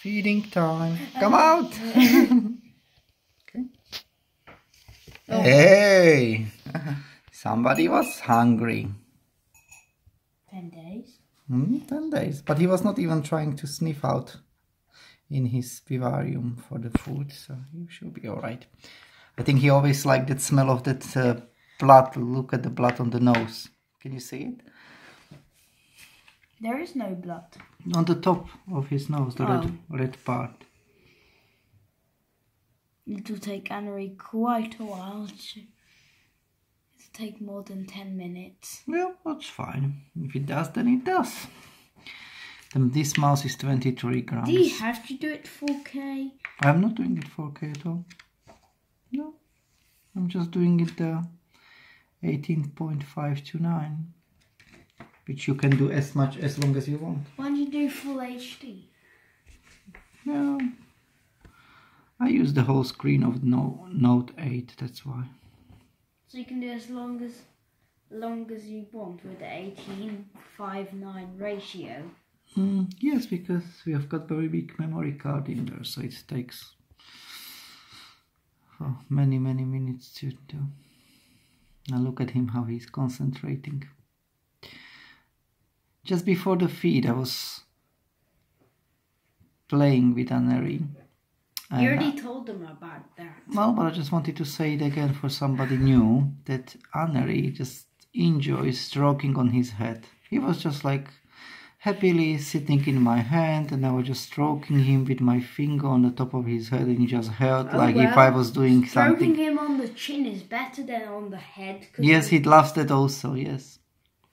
Feeding time. Come out. okay. Oh. Hey. Somebody was hungry. Ten days. Hmm, 10 days. But he was not even trying to sniff out in his vivarium for the food, so he should be alright. I think he always liked the smell of that uh, blood. Look at the blood on the nose. Can you see it? There is no blood. On the top of his nose, the red, Oh. red part. It'll take Anery quite a while to. It'll take more than ten minutes. Yeah, that's fine. If it does, then it does. Then this mouse is 23 grams. Do you have to do it 4K? I'm not doing it 4K at all. No. I'm just doing it uh, 18.5 to 9. Which you can do as much as long as you want. Why don't you do full HD? No. I use the whole screen of no, Note 8, that's why. So you can do as long as long as you want with the 18:5:9 ratio. Mm, yes, because we have got very big memory card in there, so it takes oh, many, many minutes to do. Now look at him how he's concentrating. Just before the feed, I was playing with Anery. You already told them about that. Well, but I just wanted to say it again for somebody new that Anery just enjoys stroking on his head. He was just like happily sitting in my hand, and I was just stroking him with my finger on the top of his head, and he just held Oh, like if I was doing Stroking something. Stroking him on the chin is better than on the head. Yes, he loves that also. Yes,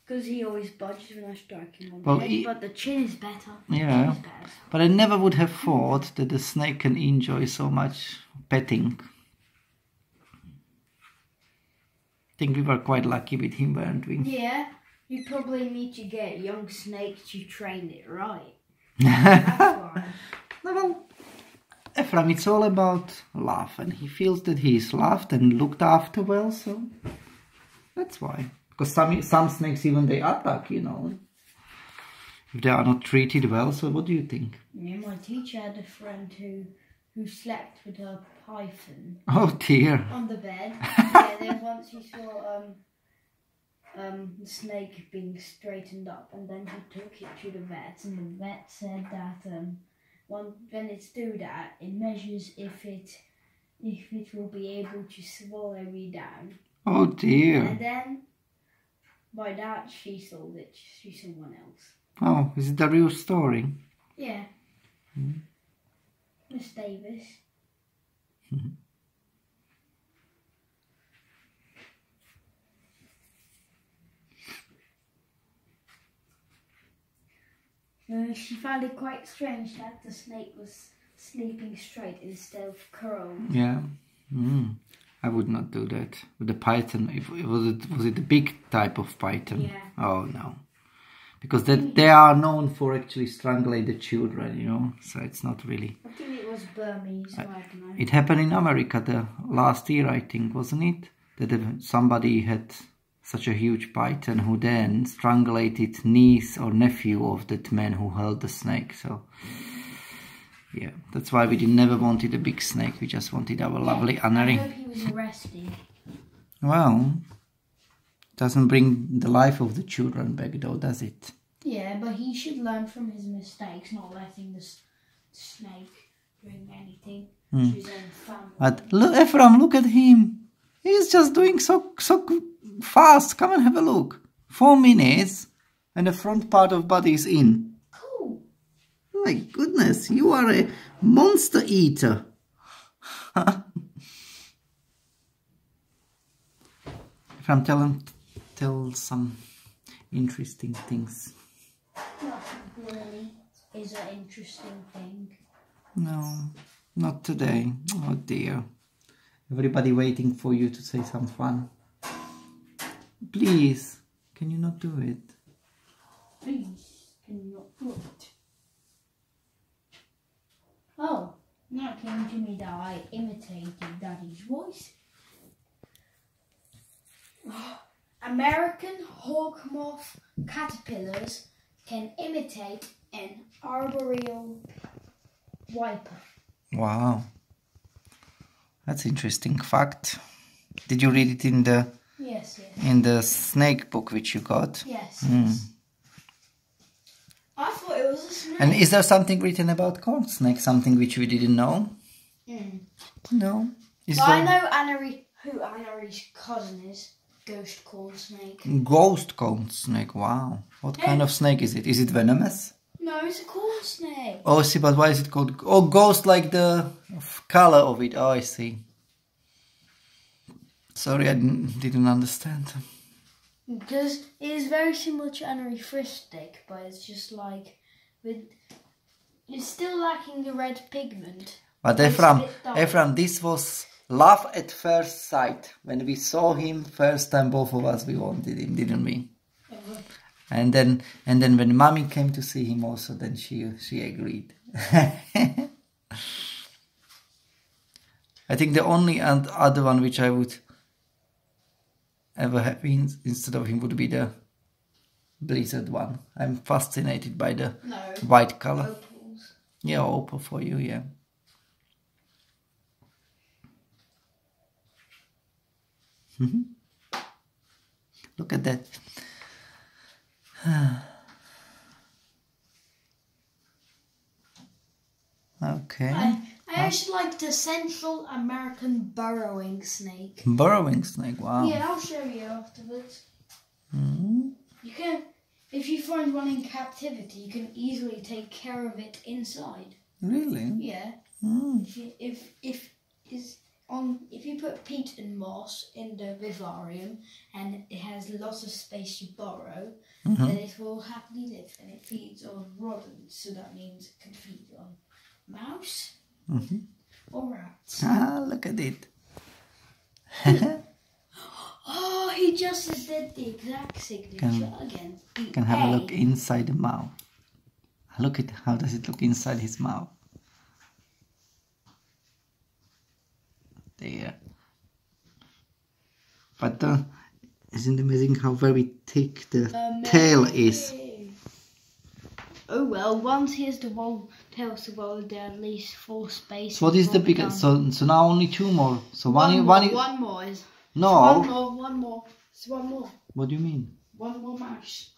Because he always budges when I strike him on Well, the head. he- But the chin is better. Yeah. Is better. but I never would have thought that the snake can enjoy so much petting. I think we were quite lucky with him, weren't we? Yeah, you probably need to get young snake to train it right. That's why. No, well, Ephraim, it's all about love, and he feels that he is loved and looked after well, so that's why. Because some some snakes even they attack, you know, if they are not treated well. So what do you think? Yeah, my teacher had a friend who who slept with a python Oh dear. on the bed. yeah, then once he saw um um the snake being straightened up, and then he took it to the vet, and the vet said that um one, when it's do that, it measures if it if it will be able to swallow me down. Oh dear. And then by that she sold it to someone else. Oh, is it a real story? Yeah. Miss Davis. Uh, she found it quite strange that the snake was sleeping straight instead of curled. Yeah. Mm. I would not do that with the python. If was it was it the big type of python? Yeah. Oh no, because that they are known for actually strangling the children. You know, so it's not really. I think it was Burmese, I don't know. It happened in America the last year, I think, wasn't it? That somebody had such a huge python who then strangulated niece or nephew of that man who held the snake. So. Yeah, that's why we never wanted a big snake. We just wanted our lovely I Anery. hope he was arrested. Well, doesn't bring the life of the children back though, does it? Yeah, but he should learn from his mistakes, not letting the snake bring anything to hmm. his own family. But look, Ephraim, look at him. He's just doing so so fast. Come and have a look. Four minutes, and the front part of body is in. Cool. My goodness, you are a monster eater. if I'm telling, tell some interesting things. Nothing really is an interesting thing. No, not today. Oh dear. Everybody waiting for you to say some fun. Please, can you not do it? Please, can you not do it? Oh, now it came to me that I imitated Daddy's voice. American hawkmoth caterpillars can imitate an arboreal viper. Wow. That's interesting fact. Did you read it in the Yes, yes, in the snake book which you got? yes. Hmm. yes. I thought it was a snake. And is there something written about corn snake? Something which we didn't know? Mm. No. Is But I know Anna who Anery's cousin is. Ghost corn snake. ghost corn snake? Wow. What kind of snake is it? Is it venomous? No, it's a corn snake. Oh, see, but why is it called? Oh, ghost like the color of it. Oh, I see. Sorry, I didn't, didn't understand. Because it is very similar to anerythristic, but it's just like with it's still lacking the red pigment. But Ephraim, a bit dark. Ephraim, this was love at first sight. When we saw him first time, both of us we wanted him, didn't we? And then, and then when mommy came to see him, also, then she she agreed. I think the only and other one which I would ever have in, instead of him would be the blizzard one. I'm fascinated by the No. white color. Opals. Yeah, opal for you, yeah. Mhm. Look at that. okay. I, I actually like the Central American burrowing snake. Burrowing snake, wow. Yeah, I'll show you afterwards. Mhm. You can, if you find one in captivity, you can easily take care of it inside. Really? Yeah. Mm. If you, if if is on if you put peat and moss in the vivarium and it has lots of space to burrow, then it will happily live and it feeds on rodents. So that means it can feed on mouse Mhm. or rats. Ah, look at it. Oh, he just did the exact signature Can- again. Can have a A. look inside the mouth. Look at how does it look inside his mouth. There. But uh, isn't it amazing how very thick the tail is? Oh well, once he has the wall tail swallowed, there are at least four spaces. So what is the biggest? So so now only two more. So one, one more, one one more is no. one more, one more, it's one more, What do you mean? one more mouse.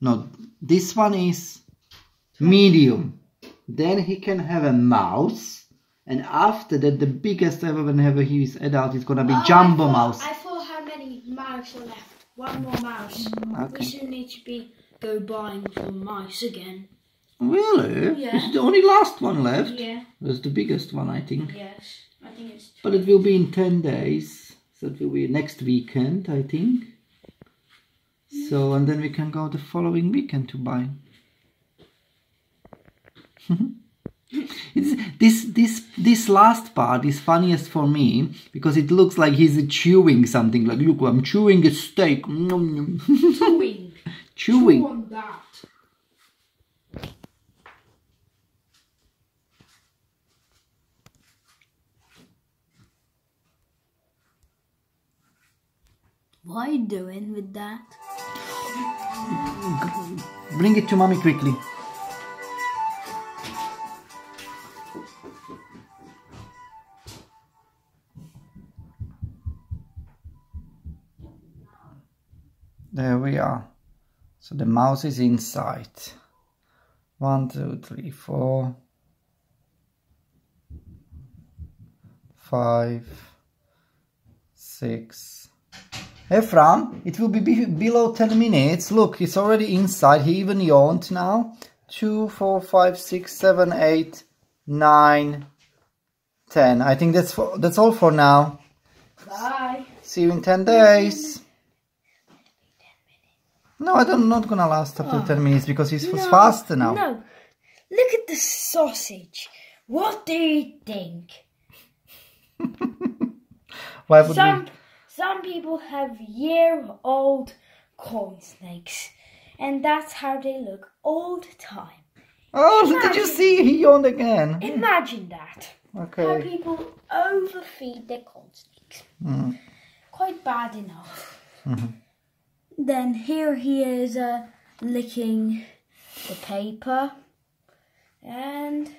No, this one is medium. Then he can have a mouse, and after that, the biggest ever whenever he is adult is gonna be Oh, jumbo I thought, mouse. I thought how many mice are left. One more mouse. Mm, okay. We soon need to be go buying some mice again. Really? Yeah. It's the only last one left. Yeah. That's the biggest one, I think. Yes. I think it's. But it will be in 10 days. So it will be next weekend, I think. So, and then we can go the following weekend to buy. it's, this this this last part is funniest for me because it looks like he's chewing something. Like, look, I'm chewing a steak. Nom, nom. Chewing. chewing. Chew on that. What are you doing with that? Bring it to mommy quickly. There we are. So the mouse is inside. One, two, three, four, five, six. Ephraim, it will be, be below 10 minutes. Look, it's already inside. He even yawned now. Two, four, five, six, seven, eight, nine, ten. I think that's for, that's all for now. Bye. See you in 10 days. No, I don't not gonna last up to 10 minutes because he's faster now. No. Look at the sausage. What do you think? Why would Some we? some people have year old corn snakes. And that's how they look all the time. Oh, did you see? He yawned again. Imagine that. Okay. How people overfeed their corn snakes. Mm. Quite bad enough. Mm-hmm. Then here he is uh, licking the paper. And